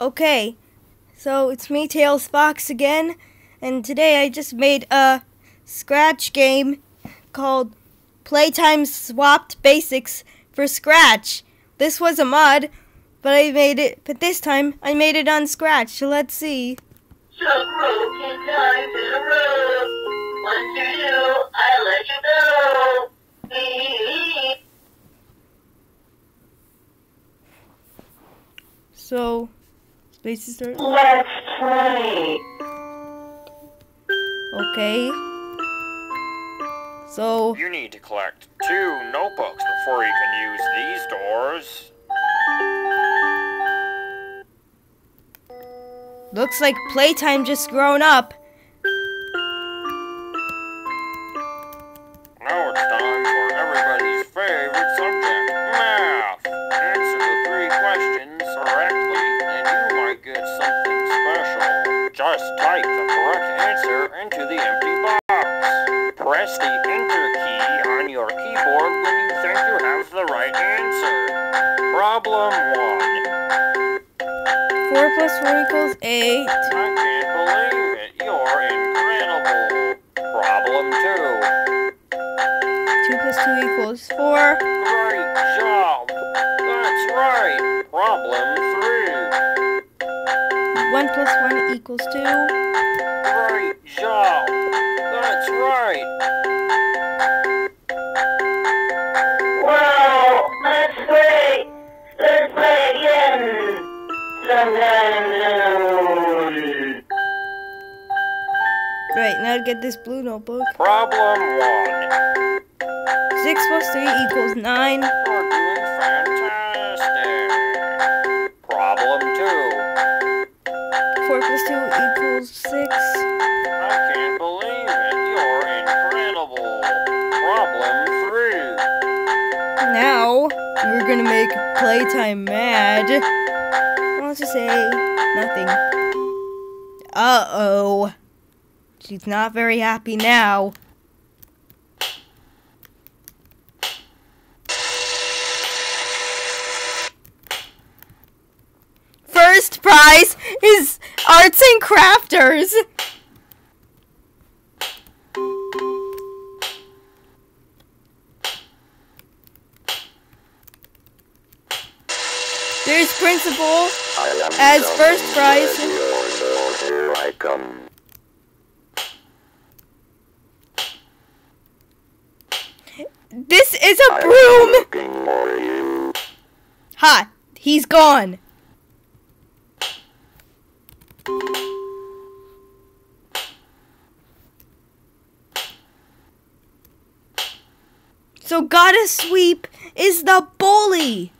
Okay, so it's me, Tails Fox again, and today I just made a Scratch game called Playtime Swapped Basics for Scratch. This was a mod, but I made it, but this time I made it on Scratch, so let's see. Spaces start. Let's play. Okay. So, You need to collect two notebooks before you can use these doors. looks like Playtime just grown up. Something special. Just type the correct answer into the empty box. Press the Enter key on your keyboard when you think you have the right answer. Problem 1. 4 plus 4 equals 8. I can't believe it. You're incredible. Problem 2. 2 plus 2 equals 4. Great job! That's right! Problem three. 1 plus 1 equals 2. Great job! That's right! Wow, let's play. Let's play again. Sometime soon. Right, now to get this blue notebook. Problem one. 6 plus 3 equals 9. Equals 6. I can't believe it. You're incredible! Problem three. Now, we're gonna make Playtime mad. I'll just say nothing. Uh-oh. She's not very happy now. First prize is Arts and Crafters. There's Principal as first prize. Here I come. This is a broom. Ha! He's gone. So Gotta Sweep is the bully.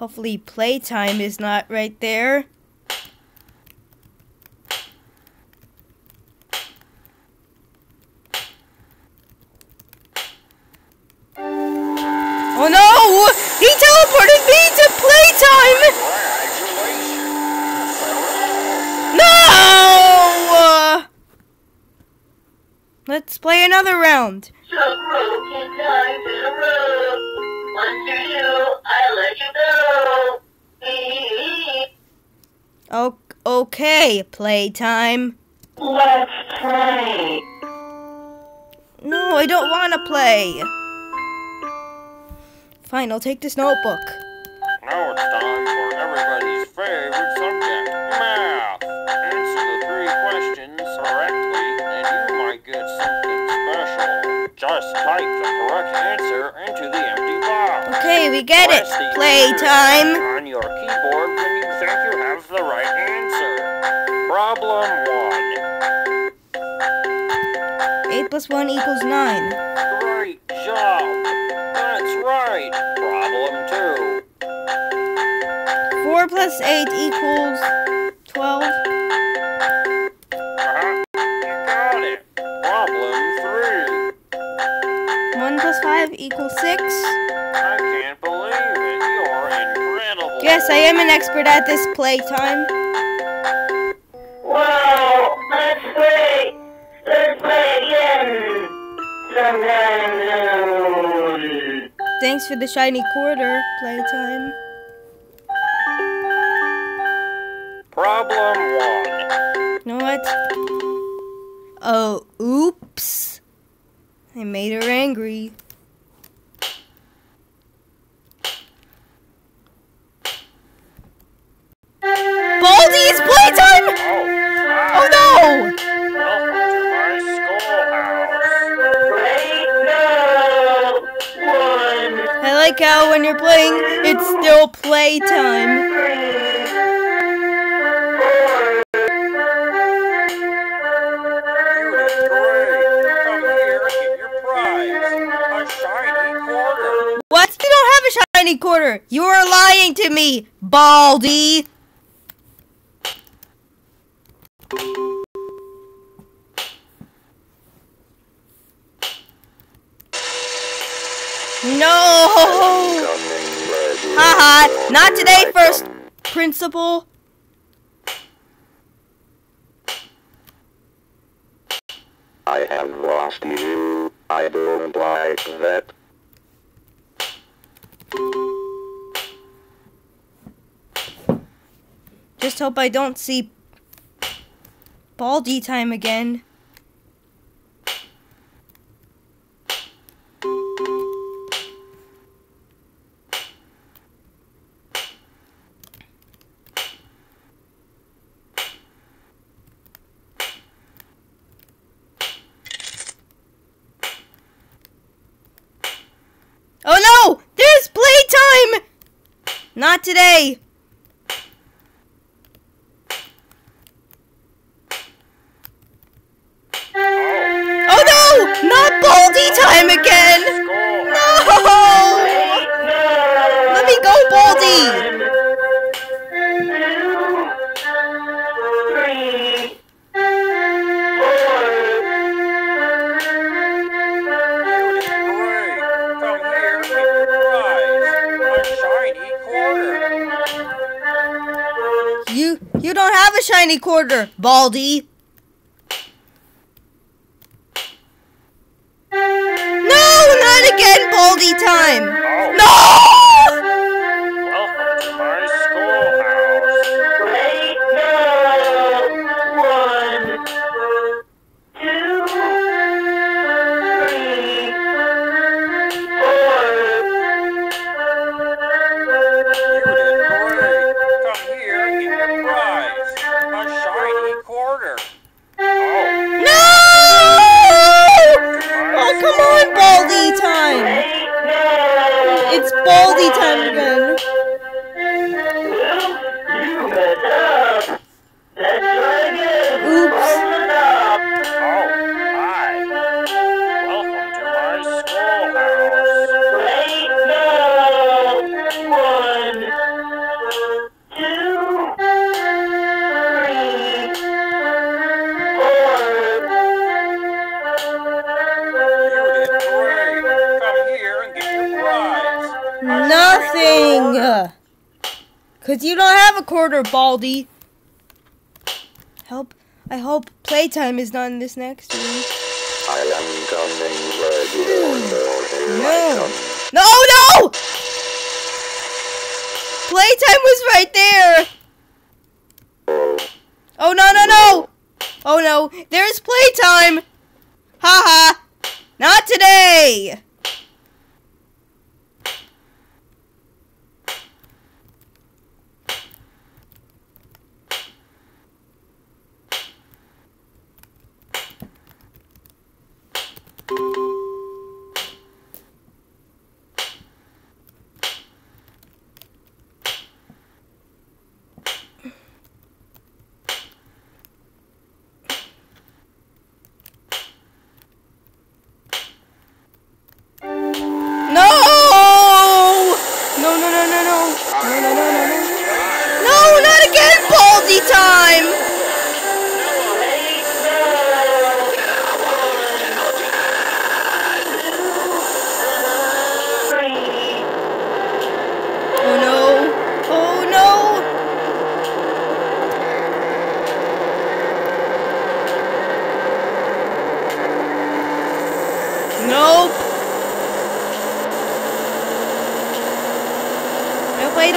Hopefully playtime is not right there. Oh no! He teleported me to playtime! No! Let's play another round. Some broken times in a row. Once you do, I let you go. O- okay, playtime. Let's play. No, I don't want to play. Fine, I'll take this notebook. Now it's time for everybody's favorite subject, math. Answer the three questions correctly, and you might get something special. Just type the correct answer into the Okay, we get it. Playtime. On your keyboard when you think you have the right answer. Problem one. Eight plus one equals nine. Great job. That's right. Problem two. Four plus eight equals twelve. Uh-huh. equals 6. Yes, I am an expert at this playtime. Wow, that's great. Let's play again. Sometime soon. Thanks for the shiny quarter playtime. Problem one. You know what? Oh, oops. I made her angry. When you're playing, it's still playtime. What? You don't have a shiny quarter. You are lying to me, Baldi. No! Haha, not today, first principal. I have lost you. I don't like that. Just hope I don't see Baldi time again. Not today. You don't have a shiny quarter, Baldi. Cause you don't have a quarter, Baldi. Help. I hope playtime is not in this next room. I am coming I No. No, no! Playtime was right there. Oh, Oh no, no, no! Oh no, there's playtime. Haha. Not today.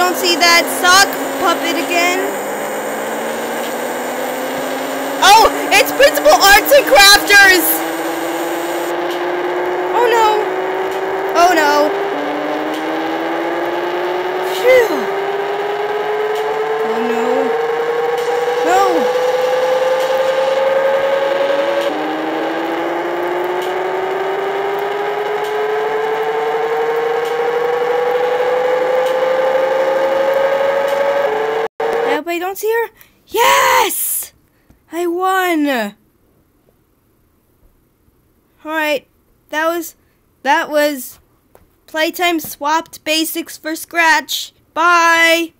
Don't see that sock puppet again. Oh, it's Principal Arts and Crafters! Oh no. Oh no. Phew. Oh no. No. I hope I don't see her. Yes! I won! Alright, that was that was Playtime swapped basics for Scratch. Bye!